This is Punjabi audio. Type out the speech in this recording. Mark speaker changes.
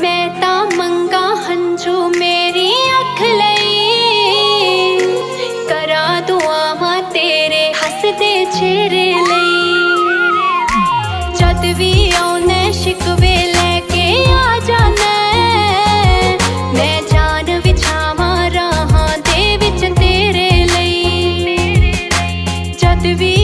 Speaker 1: ਮੈਂ ਤਾਂ ਮੰਗਾ ਹੰਝੂ ਮੇਰੀ ਅੱਖ ਲਈ। ਕਰਾਂ ਦੁਆਵਾਂ ਤੇਰੇ ਹੱਸਦੇ ਚਿਹਰੇ ਲਈ। ਜਦ ਵੀ ਆਉਨੇ ਸ਼ਿਕਵੇ ਲੈ ਕੇ ਆ ਜਾਣਾ ਮੈਂ ਜਾਨ ਵਿਛਾਵਾਂ ਰਾਹਾਂ ਦੇ ਵਿੱਚ ਤੇਰੇ ਲਈ। ਜਦ ਵੀ